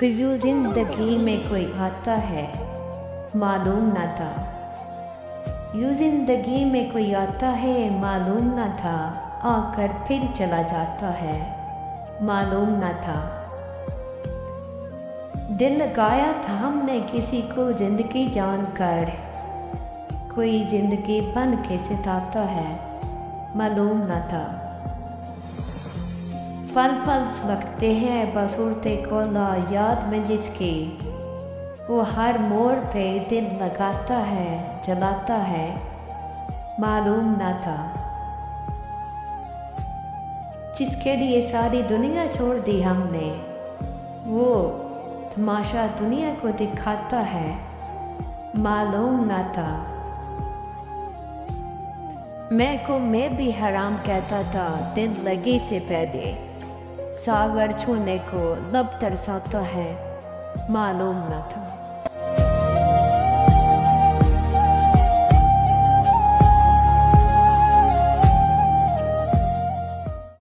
कि जो ज़िंदगी में कोई आता है, मालूम ना था। यू ज़िंदगी में कोई आता है, मालूम ना था। आकर फिर चला जाता है, मालूम ना था। दिल लगाया था हमने किसी को ज़िंदगी जानकर। कोई ज़िंदगी बन के सिताता है, मालूम ना था। पल पल लगते हैं बसूरते कोला याद में जिसकी वो हर मोड़ पे दिन लगाता है, जलाता है, मालूम ना था। जिसके लिए सारी दुनिया छोड़ दी हमने, वो तमाशा दुनिया को दिखाता है, मालूम ना था। मैं को मैं भी हराम कहता था, दिन लगे से पहले। सागर छूने को लब तरसाता है मालूम न था।